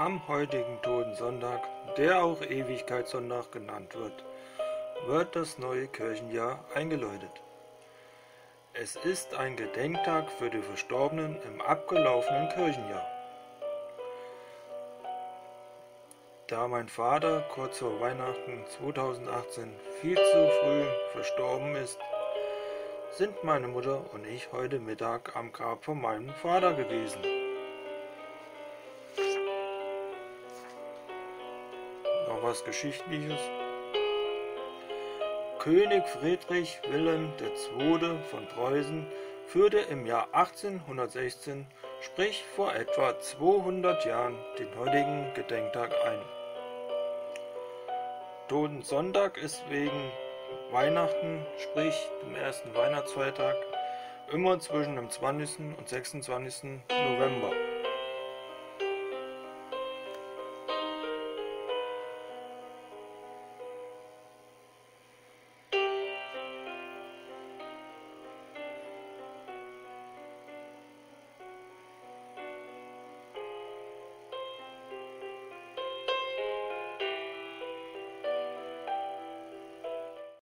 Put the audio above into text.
Am heutigen Totensonntag, der auch Ewigkeitssonntag genannt wird, wird das neue Kirchenjahr eingeläutet. Es ist ein Gedenktag für die Verstorbenen im abgelaufenen Kirchenjahr. Da mein Vater kurz vor Weihnachten 2018 viel zu früh verstorben ist, sind meine Mutter und ich heute Mittag am Grab von meinem Vater gewesen. Noch was Geschichtliches. König Friedrich Wilhelm II. von Preußen führte im Jahr 1816, sprich vor etwa 200 Jahren, den heutigen Gedenktag ein. Totensonntag ist wegen Weihnachten, sprich dem ersten Weihnachtsfeiertag, immer zwischen dem 20. und 26. November.